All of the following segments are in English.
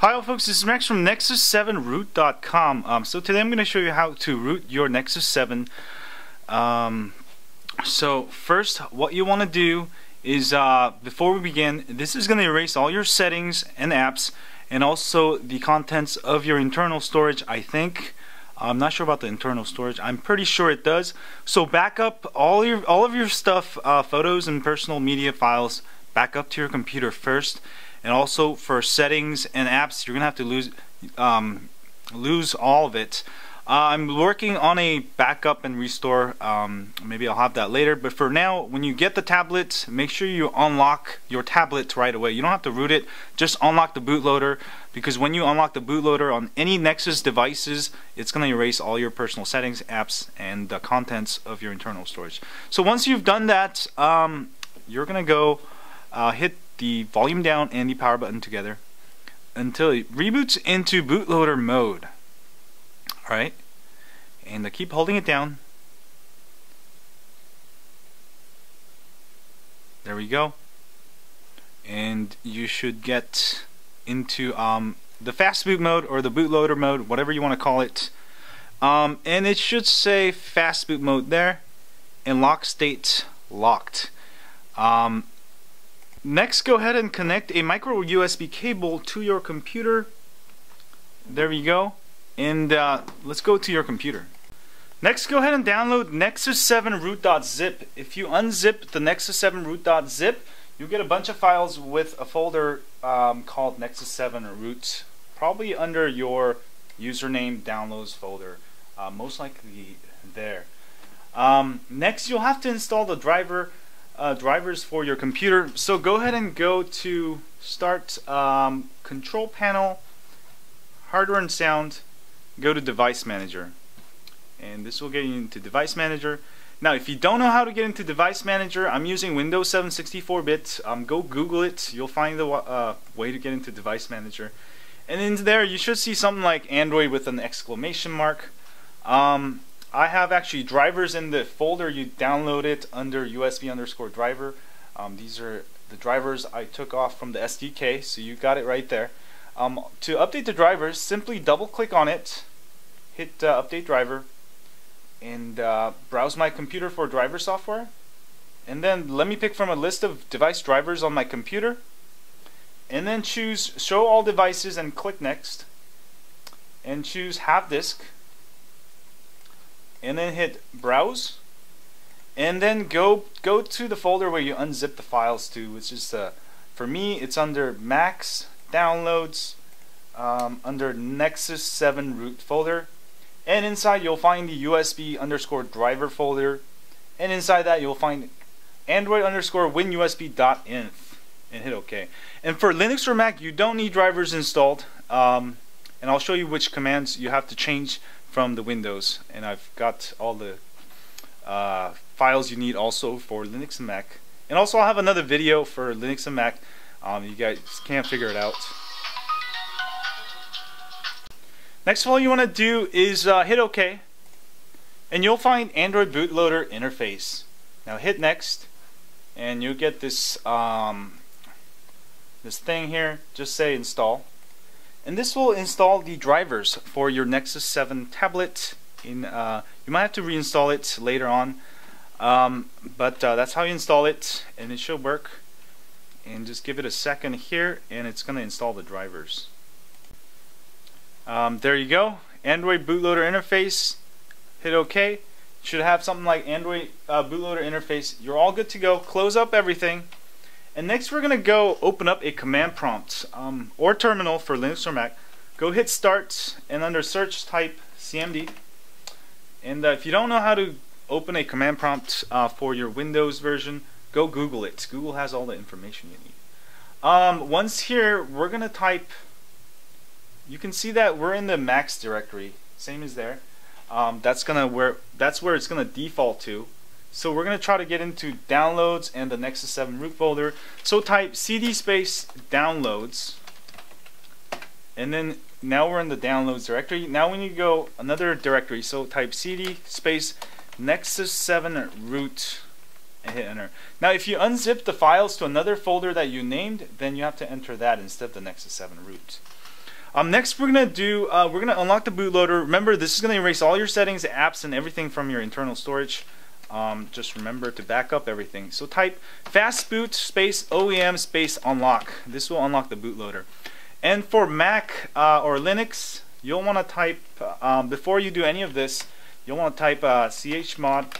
Hi all folks, this is Max from Nexus7root.com. Um, so today I'm going to show you how to root your Nexus 7. Um, so first, what you want to do is, uh, before we begin, this is going to erase all your settings and apps and also the contents of your internal storage, I think. I'm not sure about the internal storage. I'm pretty sure it does. So back up all your all of your stuff, uh, photos and personal media files, back up to your computer first and also for settings and apps you're gonna have to lose um, lose all of it. Uh, I'm working on a backup and restore um, maybe I'll have that later. But for now when you get the tablet make sure you unlock your tablet right away. You don't have to root it. Just unlock the bootloader because when you unlock the bootloader on any Nexus devices it's gonna erase all your personal settings apps and the contents of your internal storage. So once you've done that um, you're gonna go uh, hit the volume down and the power button together until it reboots into bootloader mode. Alright, and I keep holding it down. There we go. And you should get into um, the fast boot mode or the bootloader mode, whatever you want to call it. Um, and it should say fast boot mode there and lock state locked. Um, Next, go ahead and connect a micro USB cable to your computer. There we go. And uh, let's go to your computer. Next, go ahead and download Nexus 7 root.zip. If you unzip the Nexus 7 root.zip, you get a bunch of files with a folder um, called Nexus 7 root, probably under your username downloads folder, uh, most likely there. Um, next, you'll have to install the driver uh, drivers for your computer. So go ahead and go to Start um, Control Panel, Hardware and Sound, go to Device Manager. And this will get you into Device Manager. Now, if you don't know how to get into Device Manager, I'm using Windows 7 64-bit. Um, go Google it. You'll find the uh, way to get into Device Manager. And in there, you should see something like Android with an exclamation mark. Um, I have actually drivers in the folder you download it under USB underscore driver. Um, these are the drivers I took off from the SDK, so you got it right there. Um, to update the drivers, simply double click on it, hit uh, update driver, and uh, browse my computer for driver software. And then let me pick from a list of device drivers on my computer. And then choose show all devices and click next. And choose have disk and then hit browse and then go go to the folder where you unzip the files to which is uh, for me it's under Max downloads um, under Nexus 7 root folder and inside you'll find the USB underscore driver folder and inside that you'll find Android underscore winusb.inf and hit OK and for Linux or Mac you don't need drivers installed um, and I'll show you which commands you have to change from the Windows and I've got all the uh, files you need also for Linux and Mac. And also I'll have another video for Linux and Mac. Um, you guys can't figure it out. Next all you want to do is uh, hit OK and you'll find Android bootloader interface. Now hit next and you'll get this um, this thing here. Just say install and this will install the drivers for your Nexus 7 tablet in uh, you might have to reinstall it later on um, but uh, that's how you install it and it should work. And just give it a second here and it's gonna install the drivers. Um, there you go. Android bootloader interface. Hit OK. Should have something like Android uh, bootloader interface. You're all good to go. Close up everything and next we're going to go open up a command prompt um, or terminal for Linux or Mac. Go hit start and under search type CMD. And uh, if you don't know how to open a command prompt uh, for your Windows version, go Google it. Google has all the information you need. Um, once here, we're going to type, you can see that we're in the Max directory, same as there. Um, that's gonna where that's where it's gonna default to. So we're going to try to get into downloads and the Nexus 7 root folder. So type cd space downloads and then now we're in the downloads directory. Now we need to go another directory. So type cd space Nexus 7 root and hit enter. Now if you unzip the files to another folder that you named, then you have to enter that instead of the Nexus 7 root. Um, next, we're gonna do uh, we're gonna unlock the bootloader. Remember, this is gonna erase all your settings, apps, and everything from your internal storage. Um, just remember to back up everything. So type fastboot space OEM space unlock. This will unlock the bootloader. And for Mac uh, or Linux, you'll want to type um, before you do any of this. You'll want to type uh, chmod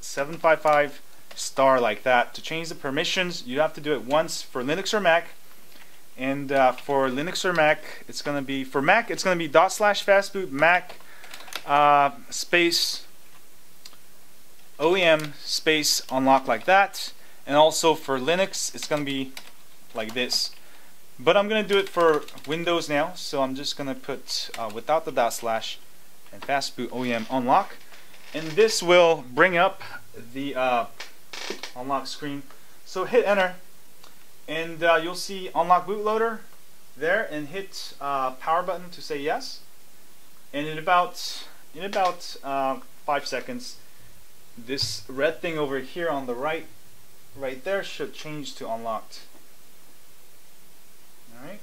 755 star like that to change the permissions. You have to do it once for Linux or Mac and uh, for Linux or Mac it's gonna be for Mac it's gonna be dot slash fastboot Mac uh, space OEM space unlock like that. And also for Linux it's gonna be like this. But I'm gonna do it for Windows now. So I'm just gonna put uh, without the dot slash and fastboot OEM unlock. And this will bring up the uh, unlock screen. So hit enter. And uh, you'll see unlock bootloader there and hit uh, power button to say yes. And in about in about uh, five seconds this red thing over here on the right right there should change to unlocked. Alright.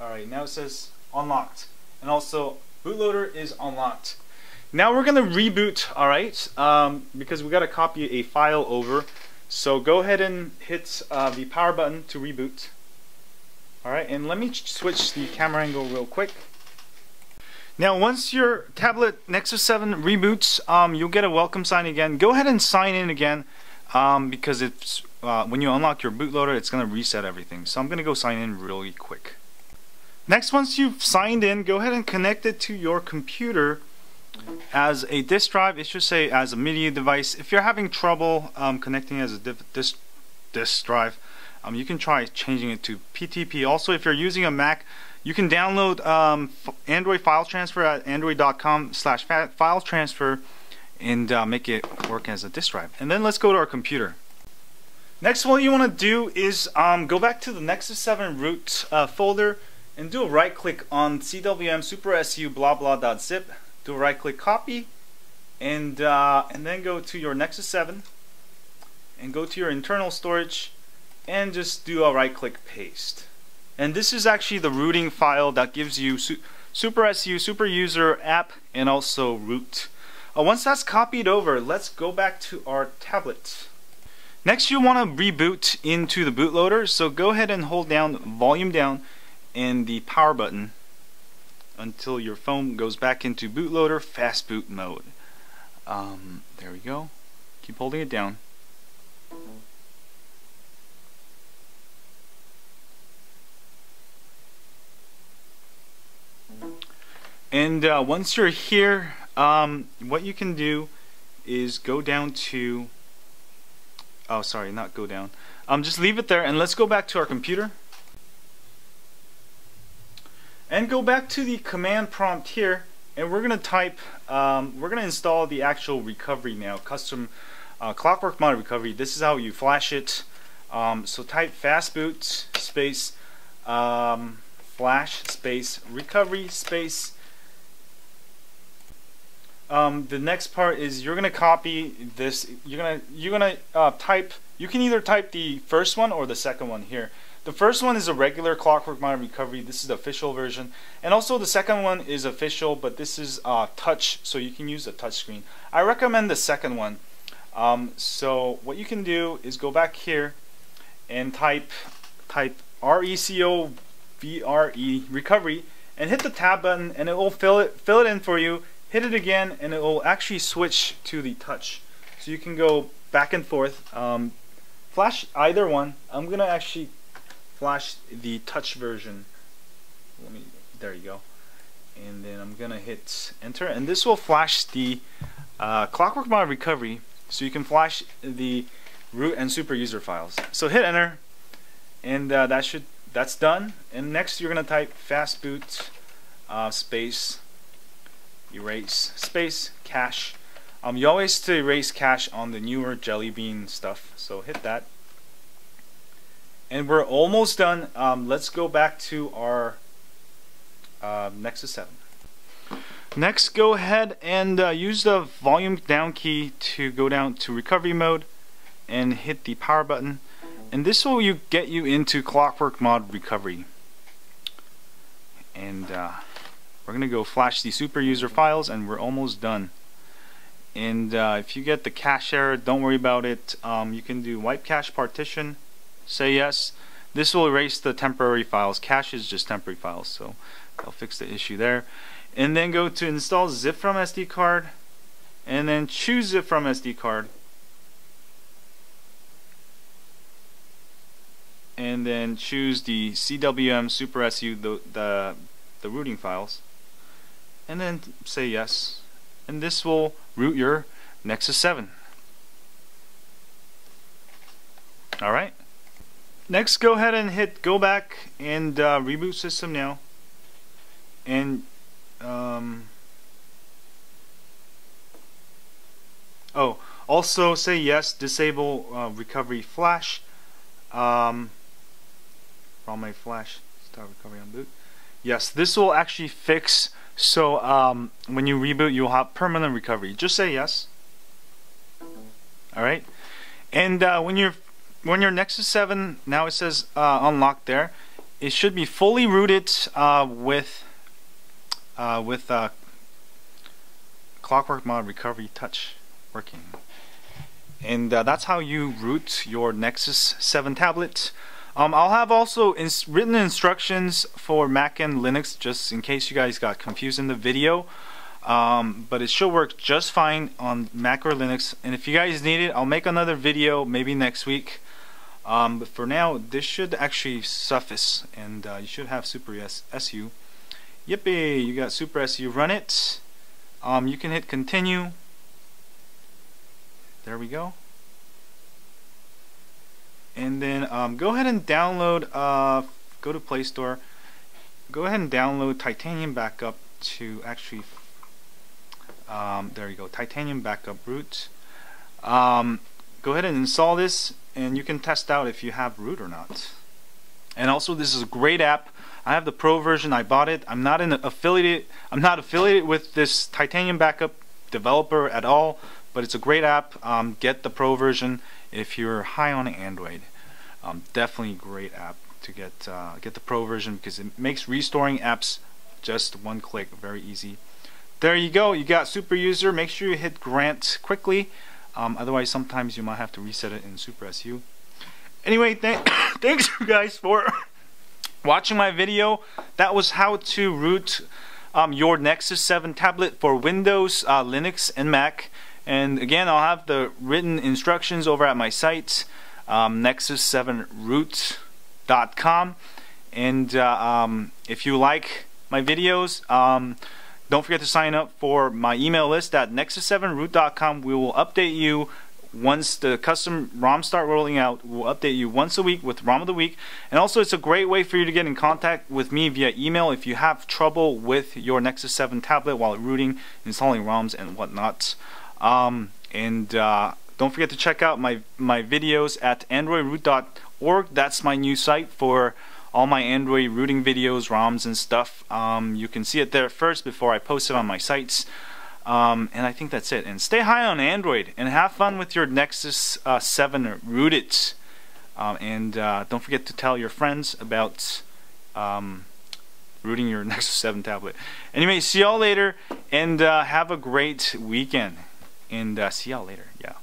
Alright now it says unlocked. And also bootloader is unlocked. Now we're going to reboot, alright, um, because we got to copy a file over. So go ahead and hit uh, the power button to reboot. Alright, and let me switch the camera angle real quick. Now once your tablet Nexus 7 reboots, um, you'll get a welcome sign again. Go ahead and sign in again um, because it's uh, when you unlock your bootloader, it's going to reset everything. So I'm going to go sign in really quick. Next, once you've signed in, go ahead and connect it to your computer as a disk drive, it should say as a media device. If you're having trouble um, connecting as a disk, disk drive, um, you can try changing it to PTP. Also, if you're using a Mac, you can download um, Android file transfer at android.com slash file transfer and uh, make it work as a disk drive. And then let's go to our computer. Next, what you want to do is um, go back to the Nexus 7 root uh, folder and do a right click on CWM SU blah blah.zip do a right click copy and uh, and then go to your Nexus 7 and go to your internal storage and just do a right click paste and this is actually the rooting file that gives you su super SU super user app and also root uh, once that's copied over let's go back to our tablet next you want to reboot into the bootloader so go ahead and hold down volume down and the power button until your phone goes back into bootloader fast boot mode. Um, there we go. Keep holding it down. And uh, once you're here, um, what you can do is go down to, oh sorry, not go down. Um, just leave it there and let's go back to our computer. And go back to the command prompt here and we're gonna type um, we're gonna install the actual recovery now custom uh, clockwork mod recovery. This is how you flash it. Um, so type fastboot space um, flash space recovery space um, the next part is you're gonna copy this you're gonna you're gonna uh, type you can either type the first one or the second one here the first one is a regular Clockwork Mod recovery. This is the official version. And also the second one is official, but this is uh, touch, so you can use a touch screen. I recommend the second one. Um, so what you can do is go back here and type type RECO VRE recovery and hit the tab button and it will fill it fill it in for you. Hit it again and it will actually switch to the touch. So you can go back and forth. Um, flash either one. I'm gonna actually flash the touch version let me there you go and then I'm gonna hit enter and this will flash the uh, clockwork mod recovery so you can flash the root and super user files so hit enter and uh, that should that's done and next you're gonna type fastboot uh, space erase space cache um, you always to erase cache on the newer jelly bean stuff so hit that and we're almost done. Um, let's go back to our uh, Nexus 7. Next, go ahead and uh, use the volume down key to go down to recovery mode and hit the power button and this will you get you into Clockwork Mod recovery and uh, we're gonna go flash the super user files and we're almost done. And uh, if you get the cache error don't worry about it. Um, you can do wipe cache partition say yes. This will erase the temporary files. Cache is just temporary files so I'll fix the issue there. And then go to install zip from SD card and then choose zip from SD card. And then choose the CWM Super SU the, the the rooting files and then say yes. And this will root your Nexus 7 alright next go ahead and hit go back and uh, reboot system now. And um, oh also say yes disable uh, recovery flash. Um, from my flash start recovery on boot yes this will actually fix so um, when you reboot you'll have permanent recovery. Just say yes. Alright and uh, when you're when your Nexus 7 now it says uh, unlocked there it should be fully rooted uh, with uh, with uh, Clockwork Mod Recovery Touch working. And uh, that's how you root your Nexus 7 tablet um, I'll have also ins written instructions for Mac and Linux just in case you guys got confused in the video. Um, but it should work just fine on Mac or Linux. And if you guys need it I'll make another video maybe next week. Um, but for now this should actually suffice and uh, you should have Super S SU yippee! You got Super SU run it. Um, you can hit continue. There we go and then um, go ahead and download uh, go to Play Store. Go ahead and download Titanium Backup to actually um, there you go Titanium Backup root um, go ahead and install this and you can test out if you have root or not. And also this is a great app. I have the pro version. I bought it. I'm not an affiliate I'm not affiliated with this Titanium Backup developer at all but it's a great app. Um, get the pro version if you're high on Android. Um, definitely a great app to get uh, get the pro version because it makes restoring apps just one click, very easy. There you go, you got Super User. Make sure you hit Grant quickly, um, otherwise sometimes you might have to reset it in Super SU. Anyway, th thanks you guys for watching my video. That was how to root um, your Nexus 7 tablet for Windows, uh, Linux, and Mac. And again, I'll have the written instructions over at my site, um, nexus7root.com. And uh, um, if you like my videos, um, don't forget to sign up for my email list at nexus7root.com. We will update you once the custom ROMs start rolling out. We'll update you once a week with ROM of the week. And also, it's a great way for you to get in contact with me via email if you have trouble with your Nexus 7 tablet while rooting, installing ROMs, and whatnot. Um, and uh, don't forget to check out my, my videos at androidroot.org. That's my new site for all my Android rooting videos, ROMs, and stuff. Um, you can see it there first before I post it on my sites. Um, and I think that's it. And stay high on Android and have fun with your Nexus uh, 7 rooted. Um, and uh, don't forget to tell your friends about um, rooting your Nexus 7 tablet. Anyway, see y'all later and uh, have a great weekend and uh, see y'all later. Yeah.